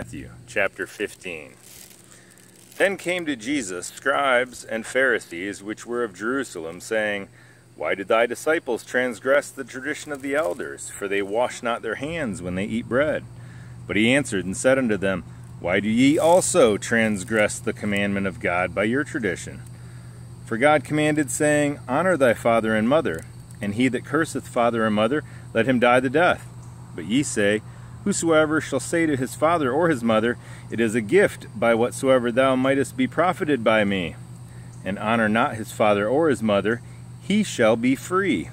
Matthew chapter 15. Then came to Jesus scribes and Pharisees which were of Jerusalem, saying, Why did thy disciples transgress the tradition of the elders? For they wash not their hands when they eat bread. But he answered and said unto them, Why do ye also transgress the commandment of God by your tradition? For God commanded, saying, Honor thy father and mother, and he that curseth father or mother, let him die the death. But ye say, Whosoever shall say to his father or his mother, It is a gift by whatsoever thou mightest be profited by me, and honor not his father or his mother, he shall be free.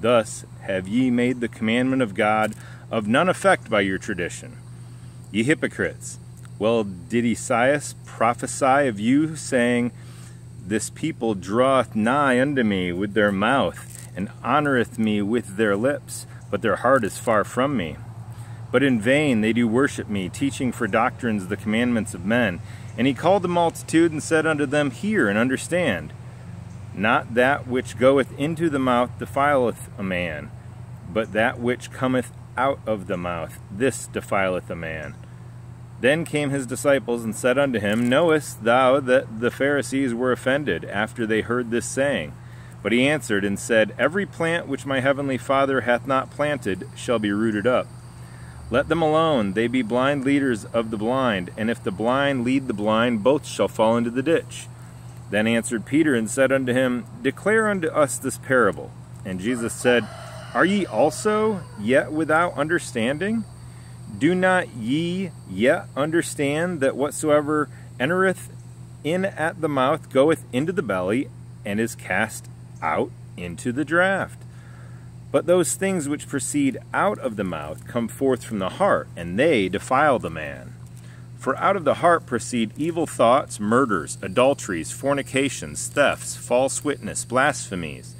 Thus have ye made the commandment of God of none effect by your tradition. Ye hypocrites, well did Esaias prophesy of you, saying, This people draweth nigh unto me with their mouth, and honoreth me with their lips, but their heart is far from me. But in vain they do worship me, teaching for doctrines the commandments of men. And he called the multitude and said unto them, Hear and understand. Not that which goeth into the mouth defileth a man, but that which cometh out of the mouth, this defileth a man. Then came his disciples and said unto him, Knowest thou that the Pharisees were offended after they heard this saying? But he answered and said, Every plant which my heavenly Father hath not planted shall be rooted up. Let them alone, they be blind leaders of the blind, and if the blind lead the blind, both shall fall into the ditch. Then answered Peter and said unto him, Declare unto us this parable. And Jesus said, Are ye also yet without understanding? Do not ye yet understand that whatsoever entereth in at the mouth goeth into the belly, and is cast out into the draught? But those things which proceed out of the mouth come forth from the heart, and they defile the man. For out of the heart proceed evil thoughts, murders, adulteries, fornications, thefts, false witness, blasphemies.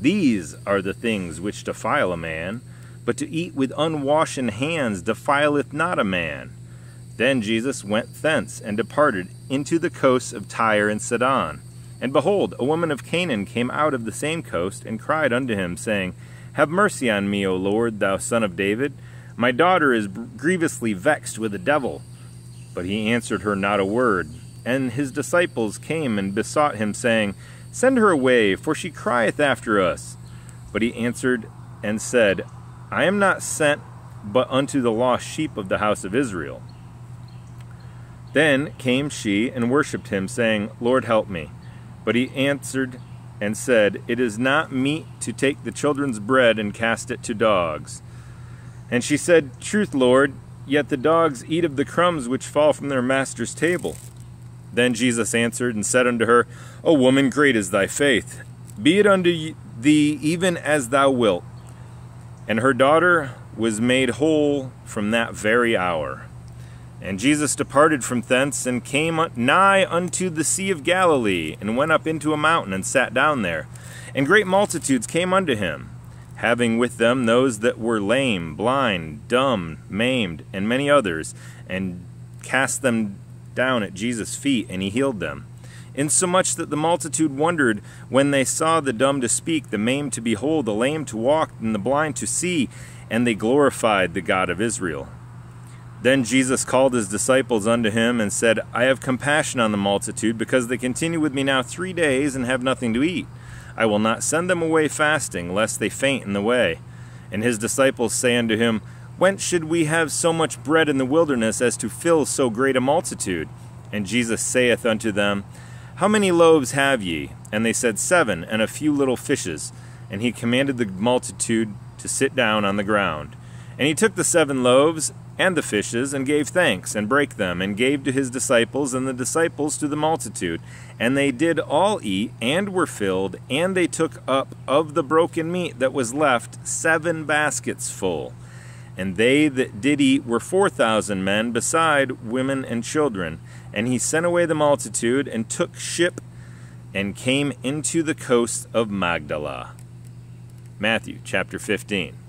These are the things which defile a man, but to eat with unwashen hands defileth not a man. Then Jesus went thence and departed into the coasts of Tyre and Sidon. And behold, a woman of Canaan came out of the same coast, and cried unto him, saying, have mercy on me, O Lord, thou son of David. My daughter is grievously vexed with a devil. But he answered her not a word. And his disciples came and besought him, saying, Send her away, for she crieth after us. But he answered and said, I am not sent but unto the lost sheep of the house of Israel. Then came she and worshipped him, saying, Lord, help me. But he answered and said, It is not meet to take the children's bread and cast it to dogs. And she said, Truth, Lord, yet the dogs eat of the crumbs which fall from their master's table. Then Jesus answered and said unto her, O woman, great is thy faith. Be it unto thee even as thou wilt. And her daughter was made whole from that very hour. And Jesus departed from thence, and came nigh unto the Sea of Galilee, and went up into a mountain, and sat down there. And great multitudes came unto him, having with them those that were lame, blind, dumb, maimed, and many others, and cast them down at Jesus' feet, and he healed them. Insomuch that the multitude wondered when they saw the dumb to speak, the maimed to behold, the lame to walk, and the blind to see, and they glorified the God of Israel. Then Jesus called his disciples unto him and said, I have compassion on the multitude, because they continue with me now three days and have nothing to eat. I will not send them away fasting, lest they faint in the way. And his disciples say unto him, Whence should we have so much bread in the wilderness as to fill so great a multitude? And Jesus saith unto them, How many loaves have ye? And they said, Seven, and a few little fishes. And he commanded the multitude to sit down on the ground. And he took the seven loaves and the fishes, and gave thanks, and brake them, and gave to his disciples, and the disciples to the multitude. And they did all eat, and were filled, and they took up of the broken meat that was left seven baskets full. And they that did eat were four thousand men, beside women and children. And he sent away the multitude, and took ship, and came into the coast of Magdala. Matthew chapter 15.